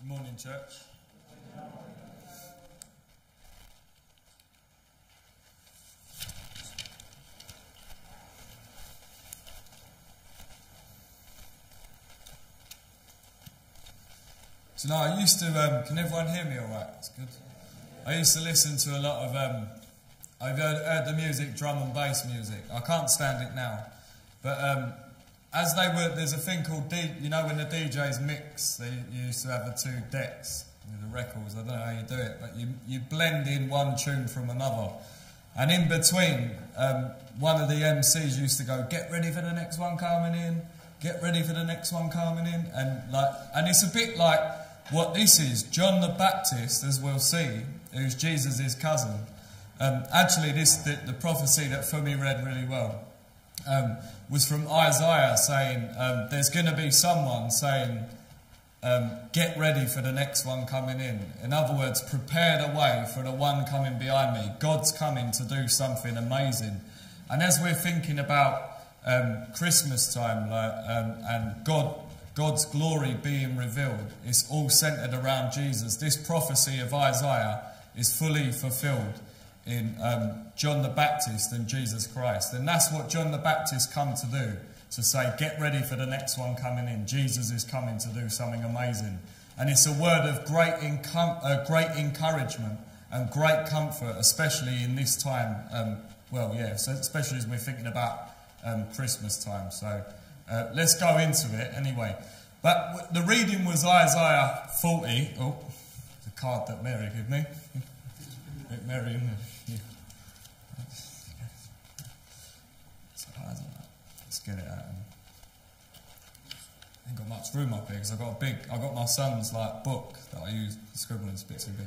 Good morning, church. So now I used to. Um, can everyone hear me all right? It's good. I used to listen to a lot of. Um, I've heard, heard the music, drum and bass music. I can't stand it now, but um, as they were, there's a thing called D, you know when the DJs mix, they used to have the two decks, the records. I don't know how you do it, but you you blend in one tune from another, and in between, um, one of the MCs used to go, "Get ready for the next one coming in." Get ready for the next one coming in, and like, and it's a bit like what this is. John the Baptist, as we'll see, who's Jesus' cousin. Um, actually, this the, the prophecy that Fumi read really well um, was from Isaiah saying, um, There's going to be someone saying, um, Get ready for the next one coming in. In other words, prepare the way for the one coming behind me. God's coming to do something amazing. And as we're thinking about um, Christmas time like, um, and God, God's glory being revealed, it's all centered around Jesus. This prophecy of Isaiah is fully fulfilled in um, John the Baptist and Jesus Christ. And that's what John the Baptist come to do, to say, get ready for the next one coming in. Jesus is coming to do something amazing. And it's a word of great, uh, great encouragement and great comfort, especially in this time. Um, well, yeah, so especially as we're thinking about um, Christmas time. So uh, let's go into it anyway. But the reading was Isaiah 40. Oh, the card that Mary gave me. Mary, yeah. Get it out. I ain't got much room up here because I've got a big, I've got my son's like book that I use in, it's a bit too big.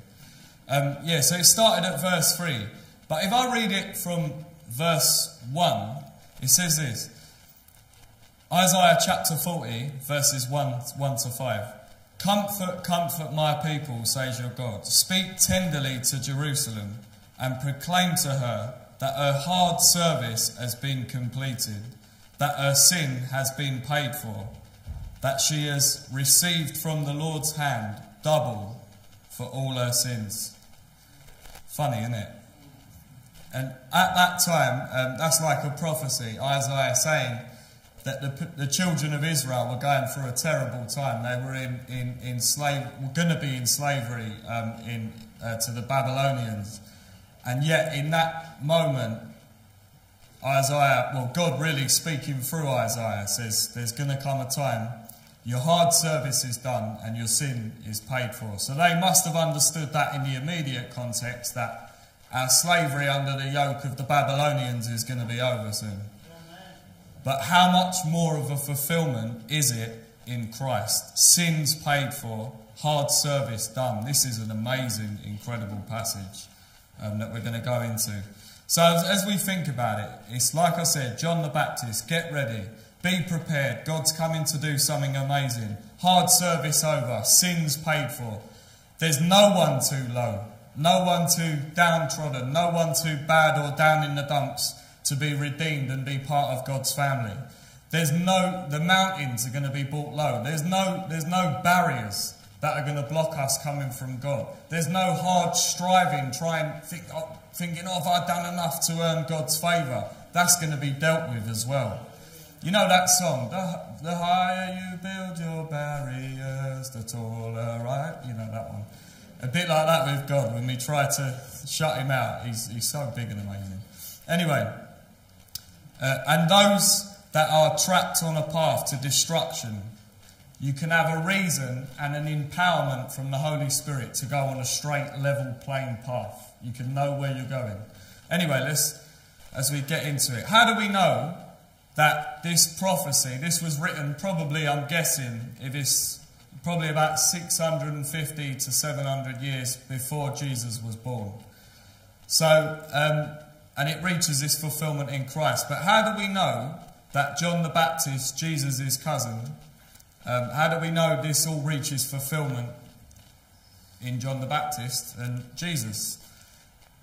Um, yeah, so it started at verse 3. But if I read it from verse 1, it says this Isaiah chapter 40, verses 1, 1 to 5. Comfort, comfort my people, says your God. Speak tenderly to Jerusalem and proclaim to her that her hard service has been completed, that her sin has been paid for, that she has received from the Lord's hand double for all her sins. Funny, isn't it? And at that time, um, that's like a prophecy, Isaiah saying that the, the children of Israel were going through a terrible time. They were in, in, in slave, were going to be in slavery um, in, uh, to the Babylonians. And yet, in that moment, Isaiah, well, God really speaking through Isaiah says there's going to come a time your hard service is done and your sin is paid for. So they must have understood that in the immediate context that our slavery under the yoke of the Babylonians is going to be over soon. But how much more of a fulfillment is it in Christ? Sins paid for, hard service done. This is an amazing, incredible passage um, that we're going to go into. So, as, as we think about it, it's like I said, John the Baptist, get ready, be prepared. God's coming to do something amazing. Hard service over, sins paid for. There's no one too low, no one too downtrodden, no one too bad or down in the dumps to be redeemed and be part of God's family. There's no, the mountains are going to be brought low. There's no, there's no barriers that are going to block us coming from God. There's no hard striving, trying, think, oh, thinking, oh, have I done enough to earn God's favour? That's going to be dealt with as well. You know that song, the, the higher you build your barriers, the taller, right? You know that one. A bit like that with God, when we try to shut him out, he's, he's so big and amazing. Anyway, uh, and those that are trapped on a path to destruction, you can have a reason and an empowerment from the Holy Spirit to go on a straight, level, plain path. You can know where you're going. Anyway, let's, as we get into it, how do we know that this prophecy, this was written probably, I'm guessing, if it's probably about 650 to 700 years before Jesus was born. So, um, and it reaches this fulfillment in Christ. But how do we know that John the Baptist, Jesus' cousin, um, how do we know this all reaches fulfillment in John the Baptist and Jesus?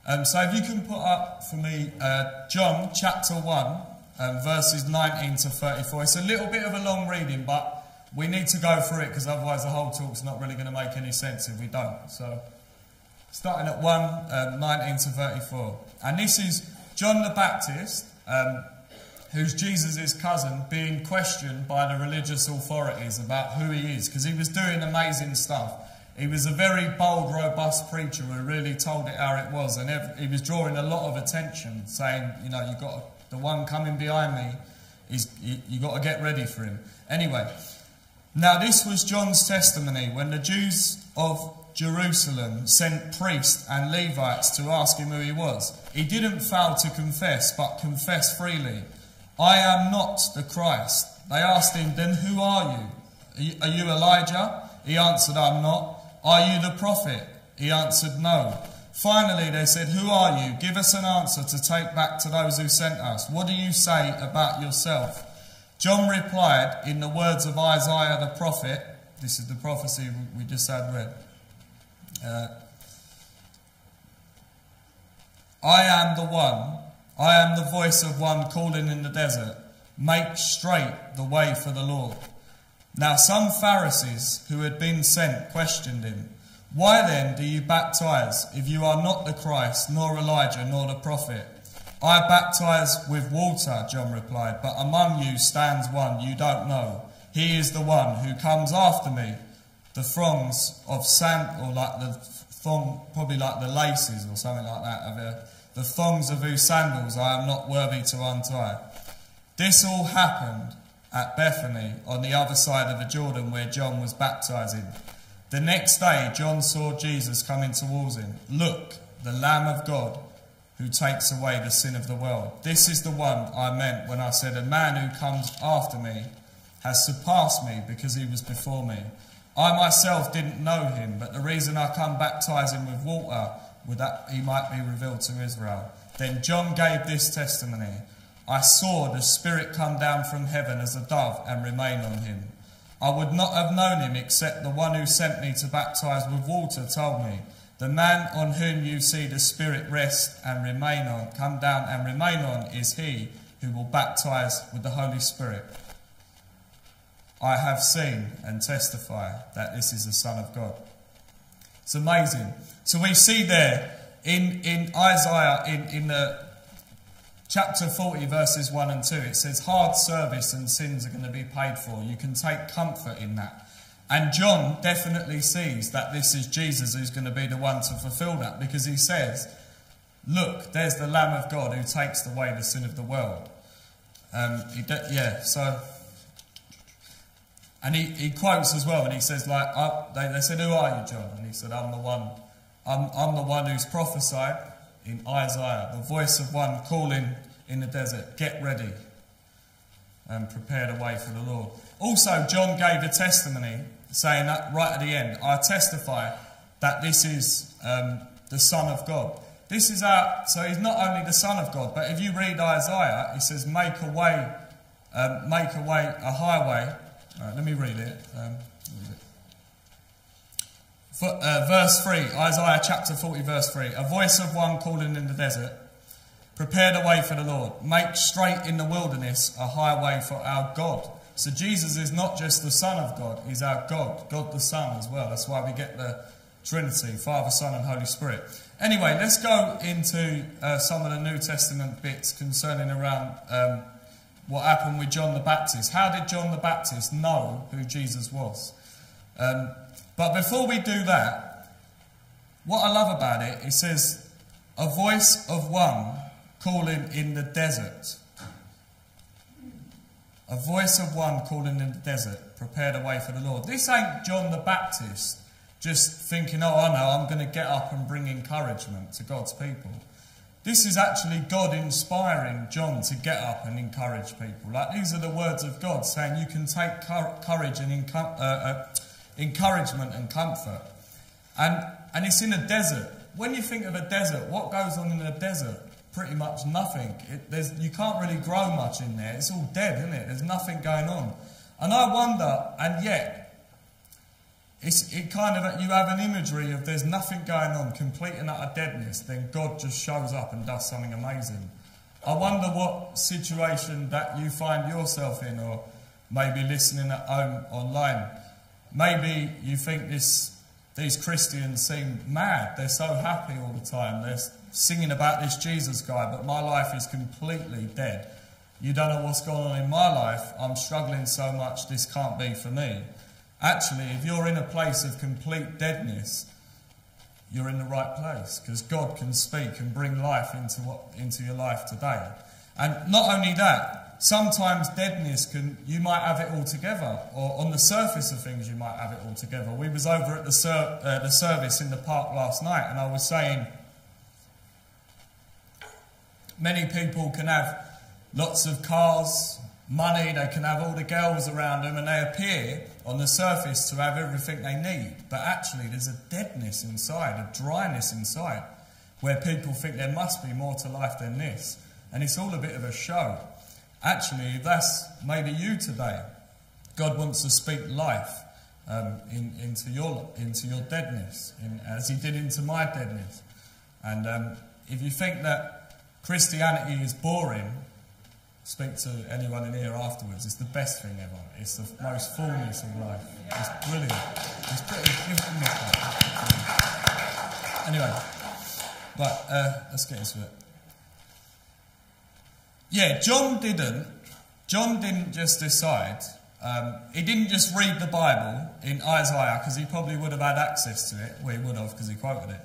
Um, so if you can put up for me uh, John chapter 1, um, verses 19 to 34. It's a little bit of a long reading, but we need to go through it because otherwise the whole talk's not really going to make any sense if we don't. So, starting at 1 um, 19 to 34. And this is John the Baptist, um, who's Jesus' cousin, being questioned by the religious authorities about who he is because he was doing amazing stuff. He was a very bold, robust preacher who really told it how it was, and he was drawing a lot of attention, saying, you know, you've got the one coming behind me, is you, you got to get ready for him. Anyway, now this was John's testimony when the Jews of Jerusalem sent priests and Levites to ask him who he was. He didn't fail to confess, but confessed freely. I am not the Christ. They asked him, Then who are you? Are you Elijah? He answered, I'm not. Are you the prophet? He answered, No. Finally, they said, Who are you? Give us an answer to take back to those who sent us. What do you say about yourself? John replied in the words of Isaiah the prophet. This is the prophecy we just had read. Uh, I am the one, I am the voice of one calling in the desert. Make straight the way for the Lord. Now, some Pharisees who had been sent questioned him. Why then do you baptize if you are not the Christ, nor Elijah, nor the prophet? I baptize with water, John replied, but among you stands one you don't know. He is the one who comes after me, the thongs of sand, or like the thong, probably like the laces or something like that, of a, the thongs of whose sandals I am not worthy to untie. This all happened at Bethany on the other side of the Jordan where John was baptizing. The next day, John saw Jesus coming towards him. Look, the Lamb of God who takes away the sin of the world. This is the one I meant when I said, A man who comes after me has surpassed me because he was before me. I myself didn't know him, but the reason I come baptizing with water was that he might be revealed to Israel. Then John gave this testimony I saw the Spirit come down from heaven as a dove and remain on him. I would not have known him except the one who sent me to baptize with water told me. The man on whom you see the Spirit rest and remain on, come down and remain on, is he who will baptize with the Holy Spirit. I have seen and testify that this is the Son of God. It's amazing. So we see there in, in Isaiah, in, in the chapter 40, verses 1 and 2, it says, Hard service and sins are going to be paid for. You can take comfort in that. And John definitely sees that this is Jesus who's going to be the one to fulfill that because he says, Look, there's the Lamb of God who takes away the sin of the world. Um, yeah, so and he, he quotes as well, and he says, like, they, they said, who are you, John? And he said, I'm the one, I'm, I'm the one who's prophesied in Isaiah, the voice of one calling in the desert, get ready and prepare the way for the Lord. Also, John gave a testimony saying that right at the end, I testify that this is um, the Son of God. This is our, so he's not only the Son of God, but if you read Isaiah, he says, make a way, um, make a way, a highway Right, let me read it. Um, uh, verse 3, Isaiah chapter 40, verse 3. A voice of one calling in the desert, Prepare the way for the Lord. Make straight in the wilderness a highway for our God. So Jesus is not just the Son of God, He's our God, God the Son as well. That's why we get the Trinity, Father, Son, and Holy Spirit. Anyway, let's go into uh, some of the New Testament bits concerning around um, what happened with John the Baptist. How did John the Baptist know who Jesus was? Um, but before we do that, what I love about it, it says, a voice of one calling in the desert. A voice of one calling in the desert, prepared a way for the Lord. This ain't John the Baptist just thinking, oh, I know, I'm going to get up and bring encouragement to God's people. This is actually God inspiring John to get up and encourage people. Like these are the words of God saying you can take courage and uh, uh, encouragement and comfort. And, and it's in a desert. When you think of a desert, what goes on in a desert? Pretty much nothing. It, you can't really grow much in there. It's all dead, isn't it? There's nothing going on. And I wonder, and yet, it's, it kind of, you have an imagery of there's nothing going on, complete and utter deadness, then God just shows up and does something amazing. I wonder what situation that you find yourself in, or maybe listening at home online. Maybe you think this, these Christians seem mad. They're so happy all the time. They're singing about this Jesus guy, but my life is completely dead. You don't know what's going on in my life. I'm struggling so much, this can't be for me. Actually, if you're in a place of complete deadness, you're in the right place because God can speak and bring life into, what, into your life today. And not only that, sometimes deadness can, you might have it all together, or on the surface of things, you might have it all together. We was over at the, ser- uh, the service in the park last night, and I was saying many people can have lots of cars, money, they can have all the girls around them, and they appear on the surface to have everything they need. But actually, there's a deadness inside, a dryness inside, where people think there must be more to life than this. And it's all a bit of a show. Actually, that's maybe you today. God wants to speak life um, in, into, your, into your deadness, in, as He did into my deadness. And um, if you think that Christianity is boring, speak to anyone in here afterwards. It's the best thing ever. It's the most fullness of life. It's brilliant. It's pretty. Anyway, but uh, let's get into it. Yeah, John didn't. John didn't just decide. Um, he didn't just read the Bible in Isaiah because he probably would have had access to it. Well, he would have because he quoted it.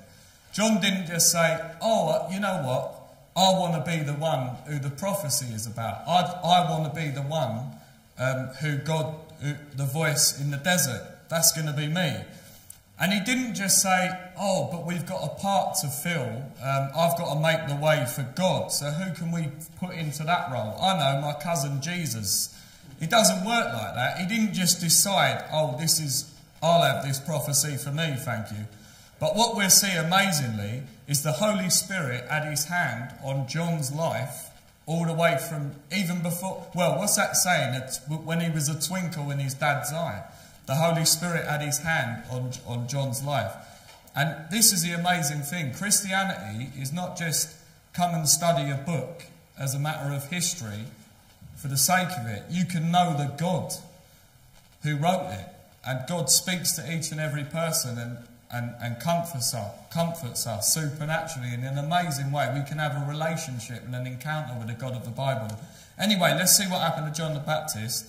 John didn't just say, "Oh, you know what? I want to be the one who the prophecy is about. I, I want to be the one um, who God, who, the voice in the desert. That's going to be me." And he didn't just say, Oh, but we've got a part to fill. Um, I've got to make the way for God. So who can we put into that role? I know, my cousin Jesus. It doesn't work like that. He didn't just decide, Oh, this is, I'll have this prophecy for me, thank you. But what we'll see amazingly is the Holy Spirit had his hand on John's life all the way from even before. Well, what's that saying? It's when he was a twinkle in his dad's eye. The Holy Spirit had his hand on, on John's life. And this is the amazing thing Christianity is not just come and study a book as a matter of history for the sake of it. You can know the God who wrote it. And God speaks to each and every person and, and, and comforts, us, comforts us supernaturally in an amazing way. We can have a relationship and an encounter with the God of the Bible. Anyway, let's see what happened to John the Baptist,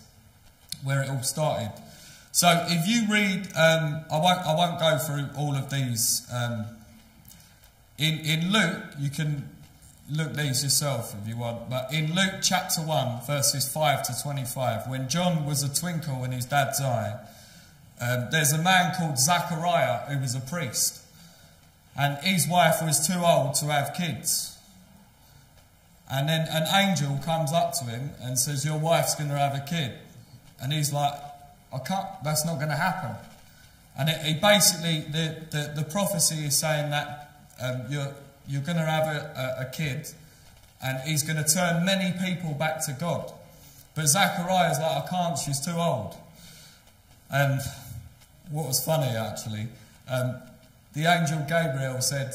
where it all started. So if you read, um, I, won't, I won't go through all of these. Um, in, in Luke, you can look these yourself if you want, but in Luke chapter 1, verses 5 to 25, when John was a twinkle in his dad's eye, um, there's a man called Zachariah who was a priest, and his wife was too old to have kids. And then an angel comes up to him and says, Your wife's going to have a kid. And he's like, I can't, that's not going to happen. And it, it basically, the, the, the, prophecy is saying that um, you're, you're going to have a, a, a, kid and he's going to turn many people back to God. But Zachariah's like, I can't, she's too old. And what was funny actually, um, the angel Gabriel said,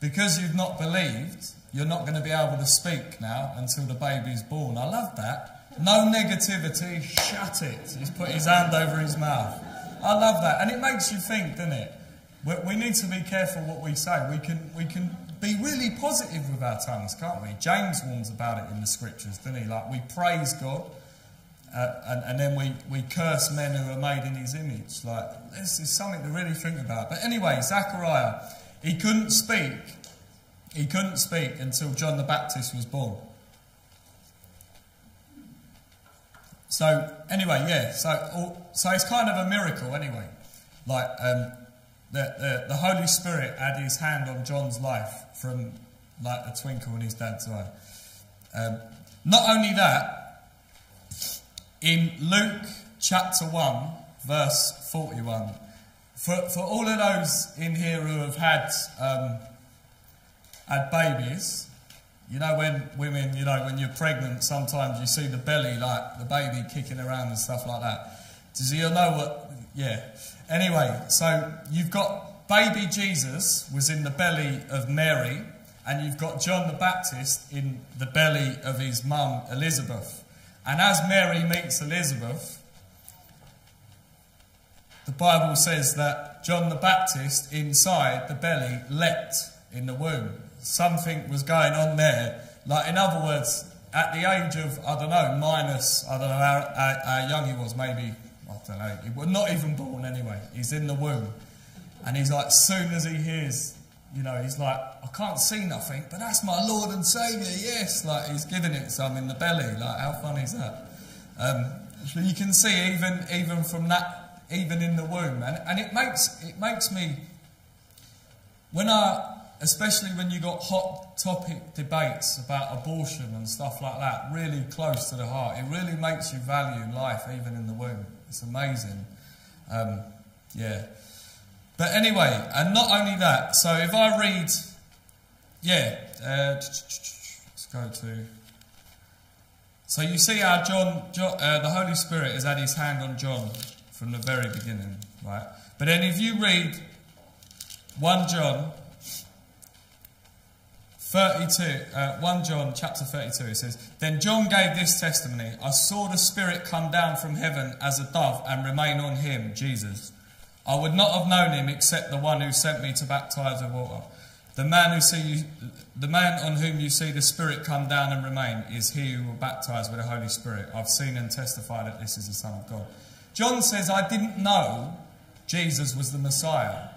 Because you've not believed, you're not going to be able to speak now until the baby's born. I love that. No negativity, shut it. He's put his hand over his mouth. I love that. And it makes you think, doesn't it? We, we need to be careful what we say. We can, we can be really positive with our tongues, can't we? James warns about it in the scriptures, doesn't he? Like we praise God uh, and, and then we, we curse men who are made in his image. Like, this is something to really think about. But anyway, Zachariah, he couldn't speak. He couldn't speak until John the Baptist was born. So anyway, yeah. So so it's kind of a miracle anyway. Like um, the, the the Holy Spirit had His hand on John's life from like a twinkle in his dad's eye. Um, not only that, in Luke chapter one, verse forty-one, for for all of those in here who have had um, had babies, you know, when women, you know, when you're pregnant, sometimes you see the belly, like the baby kicking around and stuff like that. Does you know what? Yeah. Anyway, so you've got baby Jesus was in the belly of Mary, and you've got John the Baptist in the belly of his mum, Elizabeth. And as Mary meets Elizabeth, the Bible says that John the Baptist inside the belly leapt in the womb. Something was going on there. Like, in other words, at the age of, I don't know, minus, I don't know how, how, young he was, maybe, I don't know, he was not even born anyway. He's in the womb. And he's like, soon as he hears, you know, he's like, I can't see nothing, but that's my Lord and Saviour, yes. Like, he's giving it some in the belly. Like, how funny is that? Um, you can see even, even from that even in the womb. And, and it, makes, it makes me, when I, especially when you got hot topic debates about abortion and stuff like that, really close to the heart, it really makes you value life even in the womb. It's amazing. Um, yeah. But anyway, and not only that, so if I read, yeah, uh, let's go to. So you see how John, uh, the Holy Spirit has had his hand on John from the very beginning, right? But then if you read 1 John 32, uh, 1 John chapter 32, it says, Then John gave this testimony I saw the Spirit come down from heaven as a dove and remain on him, Jesus. I would not have known him except the one who sent me to baptize with water. The man who see you, the man on whom you see the Spirit come down and remain is he who will baptize with the Holy Spirit. I've seen and testified that this is the Son of God. John says, I didn't know Jesus was the Messiah,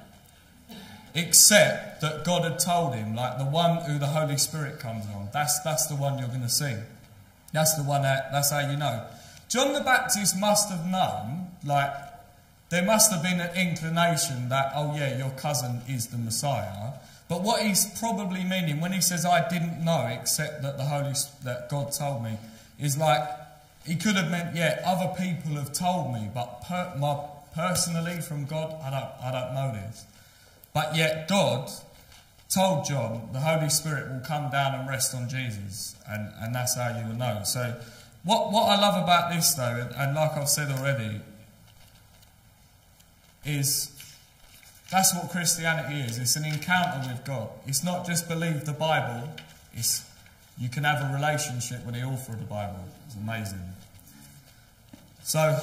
except that God had told him, like the one who the Holy Spirit comes on. That's, that's the one you're going to see. That's the one that, that's how you know. John the Baptist must have known, like, there must have been an inclination that, oh yeah, your cousin is the Messiah. But what he's probably meaning when he says, I didn't know except that the Holy, that God told me, is like, he could have meant, yeah, other people have told me, but per, my, personally from God, I don't, I don't know this. But yet God told John the Holy Spirit will come down and rest on Jesus, and, and that's how you will know. So, what, what I love about this, though, and, and like I've said already, is that's what Christianity is. It's an encounter with God. It's not just believe the Bible, it's you can have a relationship with the author of the Bible. It's amazing. So,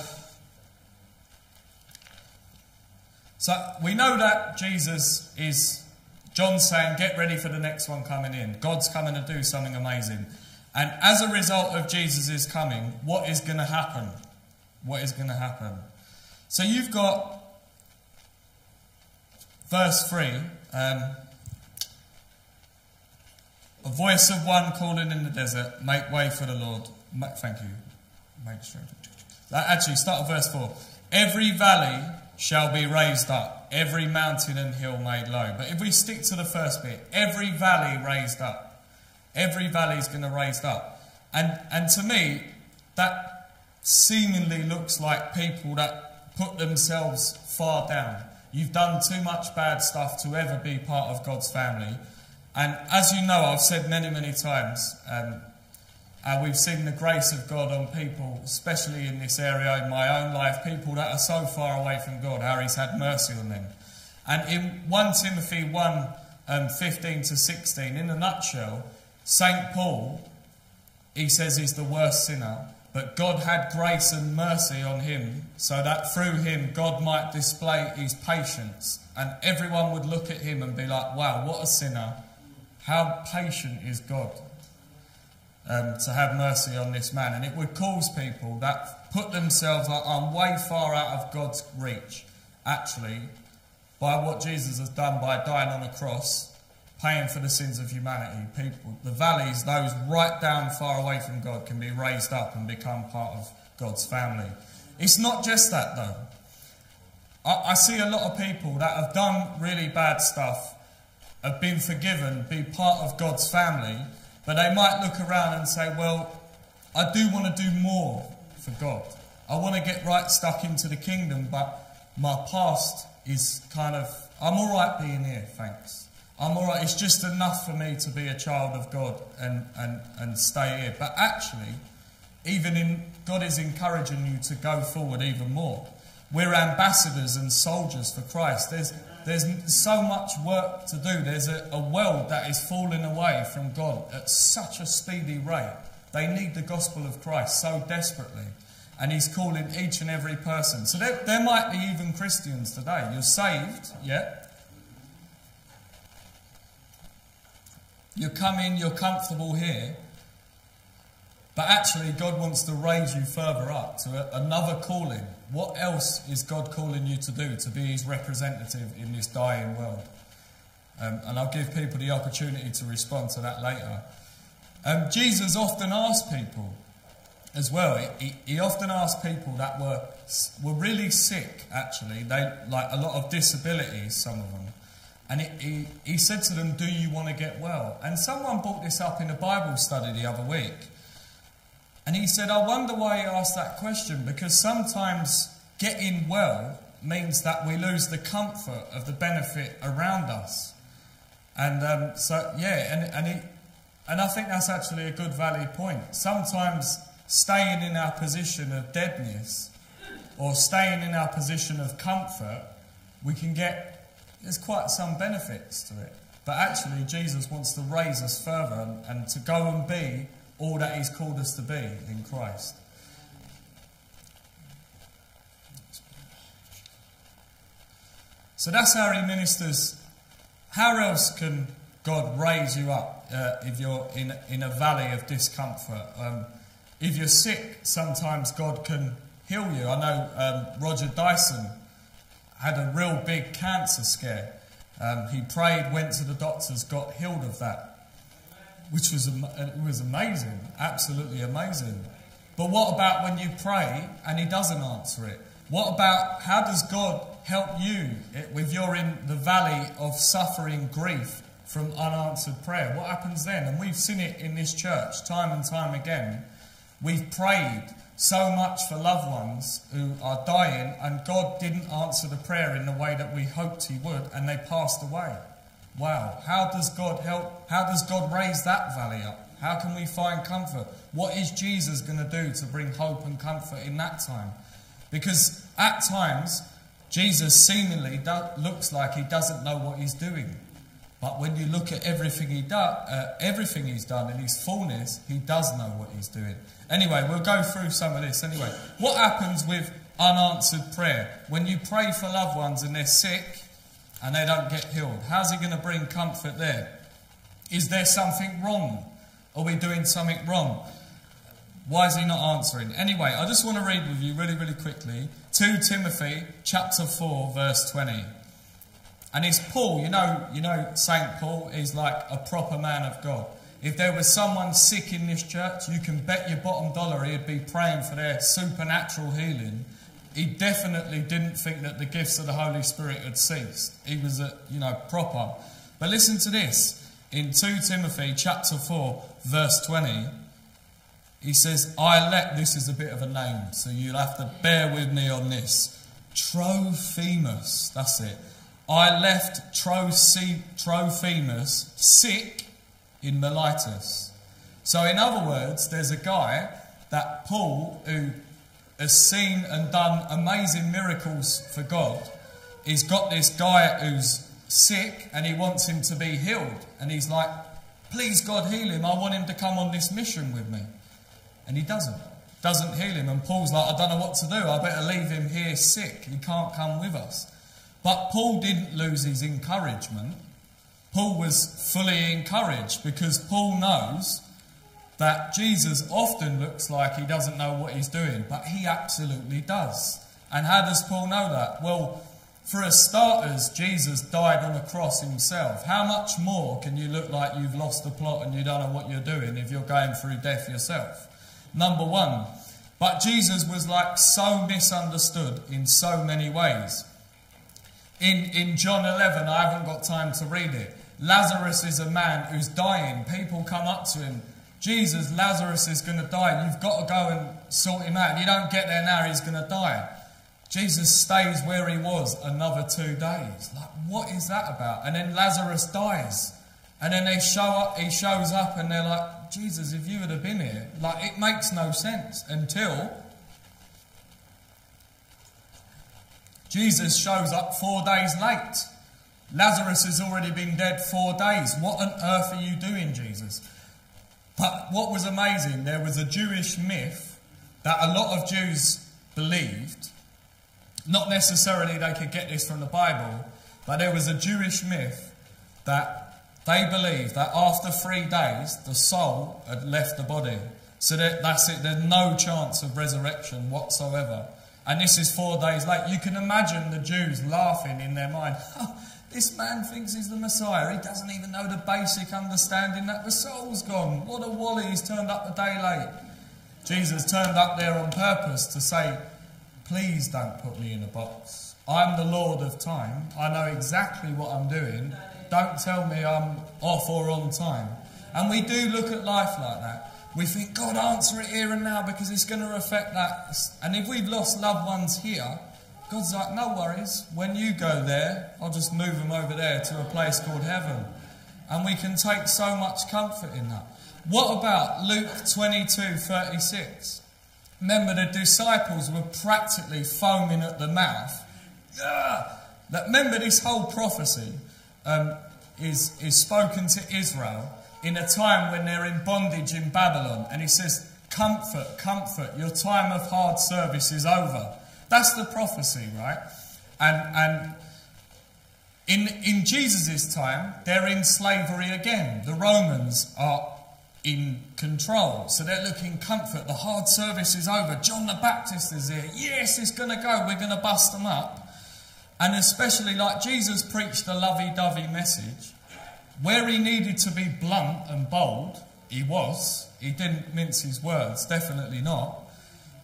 so we know that Jesus is, John saying, get ready for the next one coming in. God's coming to do something amazing. And as a result of Jesus' coming, what is going to happen? What is going to happen? So you've got verse 3. Um, a voice of one calling in the desert, make way for the Lord. Thank you. Make straight. Actually, start at verse 4. Every valley shall be raised up, every mountain and hill made low. But if we stick to the first bit, every valley raised up. Every valley is going to raised up. And, and to me, that seemingly looks like people that put themselves far down. You've done too much bad stuff to ever be part of God's family. And as you know, I've said many, many times, um, and we've seen the grace of God on people, especially in this area in my own life, people that are so far away from God, how He's had mercy on them. And in 1 Timothy 1 um, 15 to 16, in a nutshell, St. Paul, he says he's the worst sinner, but God had grace and mercy on him so that through him God might display his patience and everyone would look at him and be like, wow, what a sinner how patient is God um, to have mercy on this man? And it would cause people that put themselves like, I'm way far out of God's reach, actually, by what Jesus has done by dying on a cross, paying for the sins of humanity. People, the valleys, those right down far away from God, can be raised up and become part of God's family. It's not just that, though. I, I see a lot of people that have done really bad stuff have been forgiven, be part of God's family, but they might look around and say, well, I do want to do more for God. I want to get right stuck into the kingdom, but my past is kind of, I'm all right being here, thanks. I'm all right, it's just enough for me to be a child of God and, and, and stay here. But actually, even in God is encouraging you to go forward even more. We're ambassadors and soldiers for Christ. There's, there's so much work to do. There's a, a world that is falling away from God at such a speedy rate They need the gospel of Christ so desperately. And he's calling each and every person. So there, there might be even Christians today. You're saved, yeah? You come in, you're comfortable here. But actually, God wants to raise you further up to a, another calling. What else is God calling you to do to be His representative in this dying world? Um, and I'll give people the opportunity to respond to that later. Um, Jesus often asked people as well. He, he often asked people that were were really sick. Actually, they like a lot of disabilities. Some of them, and he he said to them, "Do you want to get well?" And someone brought this up in a Bible study the other week, and he said, "I wonder why he asked that question because sometimes getting well means that we lose the comfort of the benefit around us." And um, so, yeah, and, and, he, and I think that's actually a good valid point. Sometimes staying in our position of deadness or staying in our position of comfort, we can get, there's quite some benefits to it. But actually, Jesus wants to raise us further and, and to go and be all that He's called us to be in Christ. So that's how He ministers how else can God raise you up uh, if you're in, in a valley of discomfort? Um, if you're sick, sometimes God can heal you. I know um, Roger Dyson had a real big cancer scare. Um, he prayed, went to the doctors, got healed of that, which was, it was amazing, absolutely amazing. But what about when you pray and he doesn't answer it? What about how does God help you if you're in the valley of suffering grief from unanswered prayer? What happens then? And we've seen it in this church time and time again. We've prayed so much for loved ones who are dying, and God didn't answer the prayer in the way that we hoped He would, and they passed away. Wow. How does God help? How does God raise that valley up? How can we find comfort? What is Jesus going to do to bring hope and comfort in that time? Because at times, Jesus seemingly looks like he doesn't know what he's doing. But when you look at everything he do, uh, everything he's done in his fullness, he does know what he's doing. Anyway, we'll go through some of this. Anyway, what happens with unanswered prayer? When you pray for loved ones and they're sick and they don't get healed, how's he going to bring comfort there? Is there something wrong? Are we doing something wrong? Why is he not answering? Anyway, I just want to read with you really, really quickly 2 Timothy chapter 4, verse 20. And it's Paul, you know, you know, St. Paul is like a proper man of God. If there was someone sick in this church, you can bet your bottom dollar he'd be praying for their supernatural healing. He definitely didn't think that the gifts of the Holy Spirit had ceased. He was, a, you know, proper. But listen to this. In 2 Timothy chapter 4, verse 20, he says, I let, this is a bit of a name, so you'll have to bear with me on this. Trophimus, that's it. I left Trophimus sick in Miletus. So, in other words, there's a guy that Paul, who has seen and done amazing miracles for God, he's got this guy who's sick and he wants him to be healed. And he's like, Please, God, heal him. I want him to come on this mission with me. And he doesn't. Doesn't heal him. And Paul's like, I don't know what to do. I better leave him here sick. He can't come with us. But Paul didn't lose his encouragement. Paul was fully encouraged because Paul knows that Jesus often looks like he doesn't know what he's doing, but he absolutely does. And how does Paul know that? Well, for a starters, Jesus died on a cross himself. How much more can you look like you've lost the plot and you don't know what you're doing if you're going through death yourself? number one. But Jesus was like so misunderstood in so many ways. In, in John 11, I haven't got time to read it. Lazarus is a man who's dying. People come up to him. Jesus, Lazarus is going to die. You've got to go and sort him out. You don't get there now, he's going to die. Jesus stays where he was another two days. Like, what is that about? And then Lazarus dies. And then they show up, he shows up, and they're like, Jesus, if you would have been here, like it makes no sense until Jesus shows up four days late. Lazarus has already been dead four days. What on earth are you doing, Jesus? But what was amazing, there was a Jewish myth that a lot of Jews believed. Not necessarily they could get this from the Bible, but there was a Jewish myth that they believed that after three days the soul had left the body. So that, that's it, there's no chance of resurrection whatsoever. And this is four days late. You can imagine the Jews laughing in their mind. Oh, this man thinks he's the Messiah. He doesn't even know the basic understanding that the soul's gone. What a wally, he's turned up a day late. Jesus turned up there on purpose to say, Please don't put me in a box. I'm the Lord of time. I know exactly what I'm doing. Don't tell me I'm off or on time. And we do look at life like that. We think, God, answer it here and now because it's going to affect that. And if we've lost loved ones here, God's like, no worries. When you go there, I'll just move them over there to a place called heaven. And we can take so much comfort in that. What about Luke 22 36? Remember, the disciples were practically foaming at the mouth. That, remember, this whole prophecy um, is, is spoken to Israel in a time when they're in bondage in Babylon. And he says, Comfort, comfort, your time of hard service is over. That's the prophecy, right? And, and in, in Jesus' time, they're in slavery again. The Romans are in control. So they're looking comfort. The hard service is over. John the Baptist is here. Yes, it's going to go. We're going to bust them up. And especially like Jesus preached the lovey dovey message, where he needed to be blunt and bold, he was. He didn't mince his words, definitely not.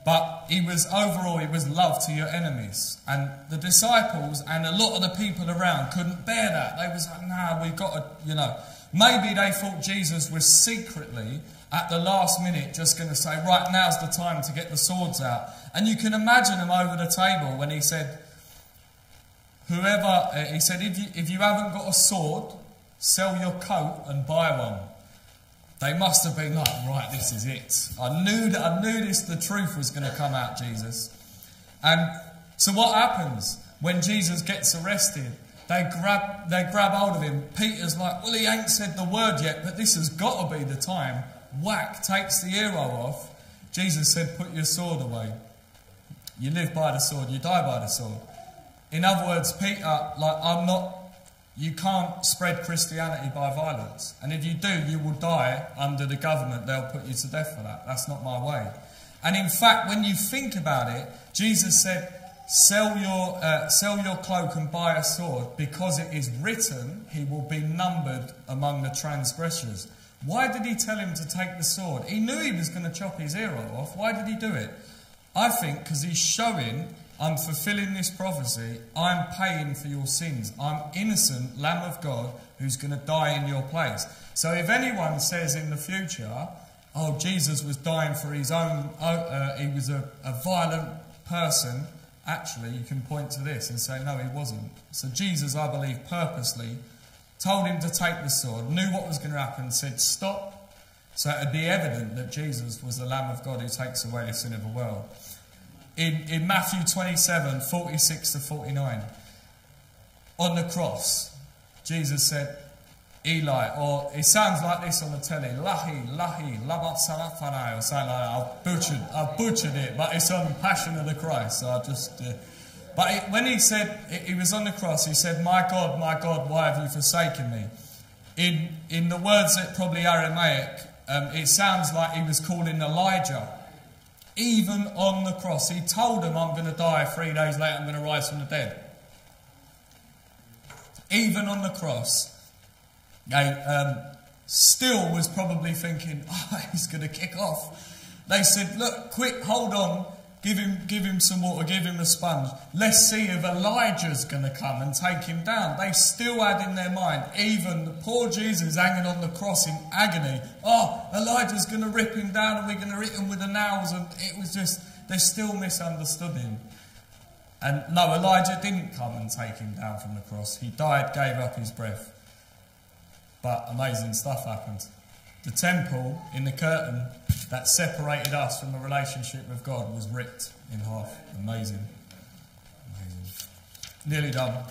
But he was overall, he was love to your enemies. And the disciples and a lot of the people around couldn't bear that. They was like, nah, we've got to, you know. Maybe they thought Jesus was secretly, at the last minute, just going to say, right, now's the time to get the swords out. And you can imagine him over the table when he said, whoever, uh, he said, if you, if you haven't got a sword, sell your coat and buy one. They must have been like, right, this is it. I knew that I knew this the truth was going to come out, Jesus. And so what happens when Jesus gets arrested? They grab they grab hold of him. Peter's like, well, he ain't said the word yet, but this has got to be the time. Whack, takes the arrow off. Jesus said, put your sword away. You live by the sword, you die by the sword. In other words, Peter, like, I'm not you can't spread Christianity by violence. And if you do, you will die under the government. They'll put you to death for that. That's not my way. And in fact, when you think about it, Jesus said, Sell your, uh, sell your cloak and buy a sword, because it is written, he will be numbered among the transgressors. Why did he tell him to take the sword? He knew he was going to chop his ear off. Why did he do it? I think because he's showing I'm fulfilling this prophecy. I'm paying for your sins. I'm innocent, Lamb of God, who's going to die in your place. So if anyone says in the future, oh, Jesus was dying for his own, oh, uh, he was a, a violent person, actually, you can point to this and say, no, he wasn't. So Jesus, I believe, purposely told him to take the sword, knew what was going to happen, said, stop. So it would be evident that Jesus was the Lamb of God who takes away the sin of the world in, in Matthew 27 46 to 49. On the cross, Jesus said, Eli, or it sounds like this on the telly, Lahi, Lahi, Labat Salafanai, or something like that. I've butchered, I've butchered it, but it's on Passion of the Christ, so I just. Uh, but it, when he said, he was on the cross, he said, My God, my God, why have you forsaken me? In, in the words that probably Aramaic, um, it sounds like he was calling Elijah even on the cross. He told them, I'm going to die three days later, I'm going to rise from the dead. Even on the cross, they um, still was probably thinking, oh, he's going to kick off. They said, look, quick, hold on. Give him, give him some water, give him a sponge. Let's see if Elijah's going to come and take him down. They still had in their mind, even the poor Jesus hanging on the cross in agony. Oh, Elijah's going to rip him down and we're going to hit him with the nails. And it was just, they still misunderstood him. And no, Elijah didn't come and take him down from the cross. He died, gave up his breath. But amazing stuff happened. The temple in the curtain that separated us from the relationship with God was ripped in half. Amazing. Amazing. Nearly done.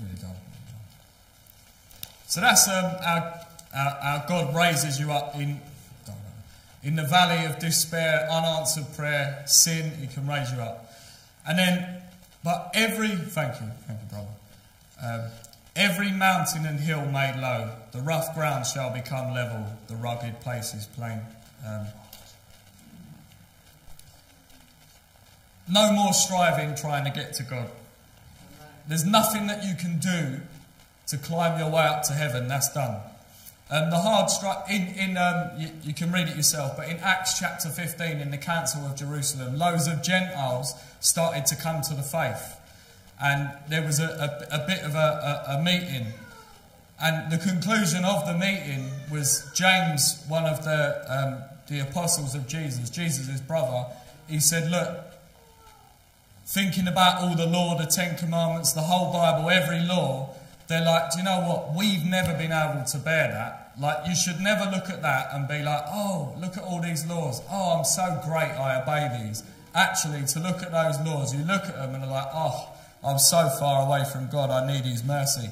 Nearly done. So that's um, our, our, our God raises you up in, in the valley of despair, unanswered prayer, sin, He can raise you up. And then, but every, thank you, thank you, brother. Um, every mountain and hill made low, the rough ground shall become level, the rugged places plain. Um, no more striving trying to get to God. There's nothing that you can do to climb your way up to heaven. That's done. Um, the hard strike, in, in um, you, you, can read it yourself, but in Acts chapter 15, in the Council of Jerusalem, loads of Gentiles started to come to the faith. And there was a, a, a bit of a, a, meeting. And the conclusion of the meeting was James, one of the, um, the apostles of Jesus, Jesus' brother, he said, Look, thinking about all the law, the Ten Commandments, the whole Bible, every law, they're like, do you know what? We've never been able to bear that. Like, you should never look at that and be like, oh, look at all these laws. Oh, I'm so great, I obey these. Actually, to look at those laws, you look at them and are like, oh, I'm so far away from God, I need His mercy.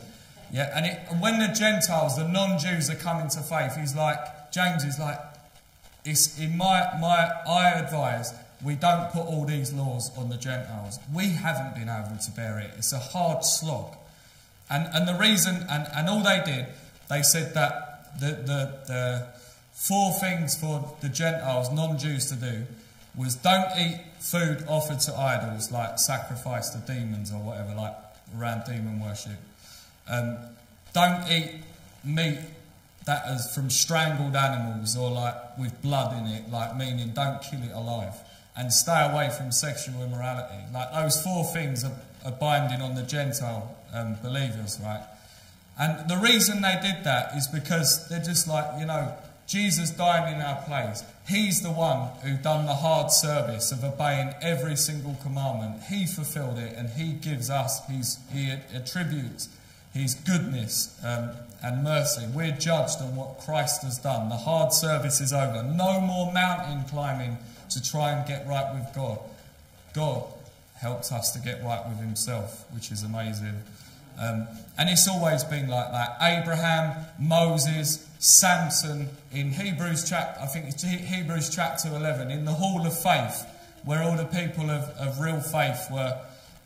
Yeah, and, it, when the Gentiles, the non-Jews, are coming to faith, he's like, James is like, it's in my my I advise we don't put all these laws on the Gentiles. We haven't been able to bear it. It's a hard slog. And, and the reason, and, and all they did, they said that the, the, the four things for the Gentiles, non Jews, to do was don't eat food offered to idols, like sacrifice to demons or whatever, like around demon worship. Um, don't eat meat that is from strangled animals or like with blood in it, like meaning don't kill it alive and stay away from sexual immorality. Like those four things are, are binding on the Gentile um, believers, right? And the reason they did that is because they're just like, you know, Jesus died in our place. He's the one who done the hard service of obeying every single commandment. He fulfilled it and he gives us, his, he attributes his goodness um, and mercy. We're judged on what Christ has done. The hard service is over. No more mountain climbing to try and get right with God. God helps us to get right with Himself, which is amazing. Um, and it's always been like that. Abraham, Moses, Samson, in Hebrews chapter, I think it's Hebrews chapter 11, in the hall of faith, where all the people of, of real faith were,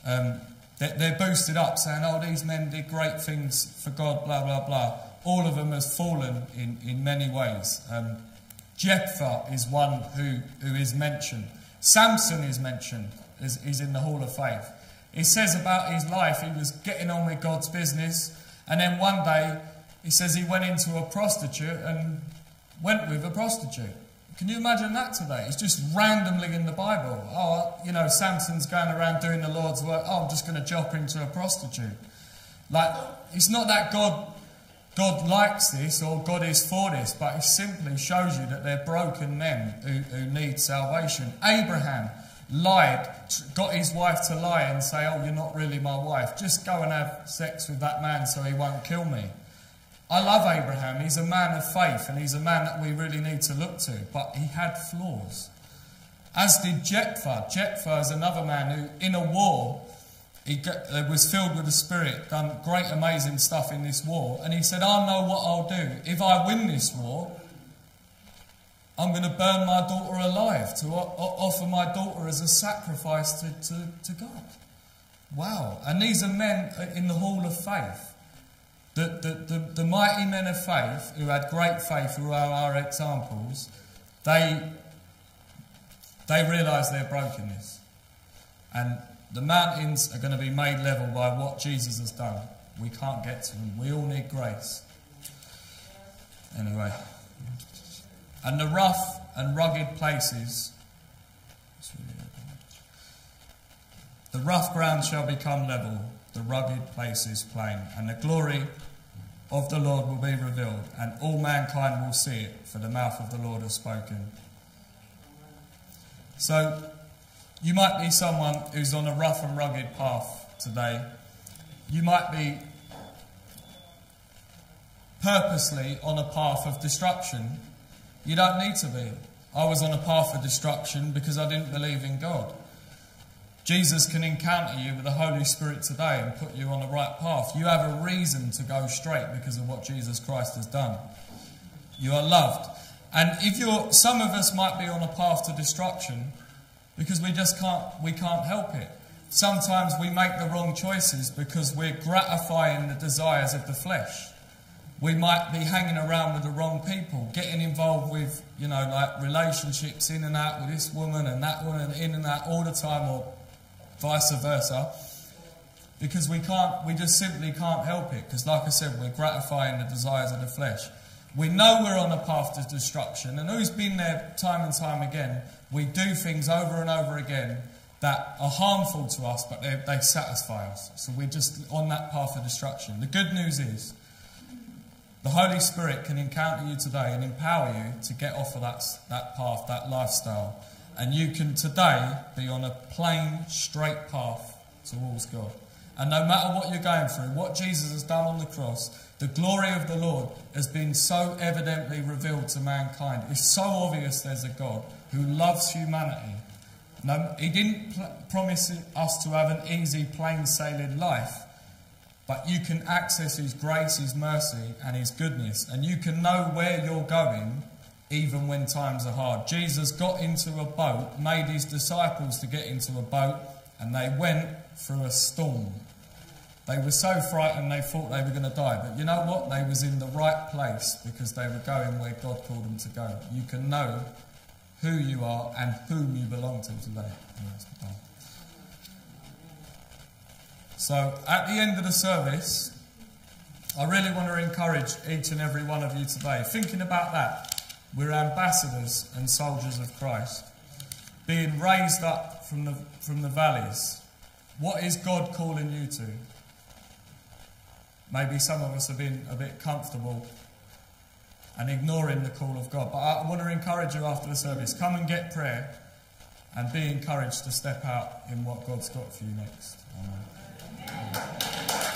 um, they're, they're boosted up, saying, oh, these men did great things for God, blah, blah, blah. All of them has fallen in, in many ways. Um, Jephthah is one who, who is mentioned. Samson is mentioned, is, is in the Hall of Faith. He says about his life, he was getting on with God's business, and then one day he says he went into a prostitute and went with a prostitute. Can you imagine that today? It's just randomly in the Bible. Oh, you know, Samson's going around doing the Lord's work. Oh, I'm just going to jump into a prostitute. Like, it's not that God God likes this or God is for this, but it simply shows you that they're broken men who, who need salvation. Abraham lied, got his wife to lie and say, Oh, you're not really my wife. Just go and have sex with that man so he won't kill me. I love Abraham. He's a man of faith and he's a man that we really need to look to, but he had flaws. As did Jephthah. Jephthah is another man who, in a war, he was filled with the Spirit, done great, amazing stuff in this war. And he said, I know what I'll do. If I win this war, I'm going to burn my daughter alive to offer my daughter as a sacrifice to, to, to God. Wow. And these are men uh, in the hall of faith. The, the, the, the mighty men of faith who had great faith, who are our examples, they, they realise their brokenness. And the mountains are going to be made level by what Jesus has done. We can't get to them. We all need grace. Anyway. And the rough and rugged places, the rough ground shall become level, the rugged places plain, and the glory of the Lord will be revealed, and all mankind will see it, for the mouth of the Lord has spoken. So, you might be someone who's on a rough and rugged path today. You might be purposely on a path of destruction. You don't need to be. I was on a path of destruction because I didn't believe in God. Jesus can encounter you with the Holy Spirit today and put you on the right path. You have a reason to go straight because of what Jesus Christ has done. You are loved. And if you're, some of us might be on a path to destruction because we just can't, we can't help it. Sometimes we make the wrong choices because we're gratifying the desires of the flesh. We might be hanging around with the wrong people, getting involved with, you know, like relationships in and out with this woman and that woman, in and out all the time, or vice versa. Because we can't, we just simply can't help it. Because, like I said, we're gratifying the desires of the flesh. We know we're on a path to destruction, and who's been there time and time again? We do things over and over again that are harmful to us, but they, they satisfy us. So we're just on that path of destruction. The good news is the Holy Spirit can encounter you today and empower you to get off of that, that path, that lifestyle. And you can today be on a plain, straight path towards God. And no matter what you're going through, what Jesus has done on the cross, the glory of the Lord has been so evidently revealed to mankind. It's so obvious there's a God who loves humanity. No, he didn't promise us to have an easy, plain sailing life, but you can access His grace, His mercy, and His goodness, and you can know where you're going even when times are hard. Jesus got into a boat, made His disciples to get into a boat, and they went through a storm. They were so frightened they thought they were going to die. But you know what? They was in the right place because they were going where God called them to go. You can know who you are and whom you belong to today. So at the end of the service, I really want to encourage each and every one of you today, thinking about that. We're ambassadors and soldiers of Christ, being raised up from the, from the valleys. What is God calling you to? Maybe some of us have been a bit comfortable and ignoring the call of God. But I want to encourage you after the service come and get prayer and be encouraged to step out in what God's got for you next. Amen. あっ!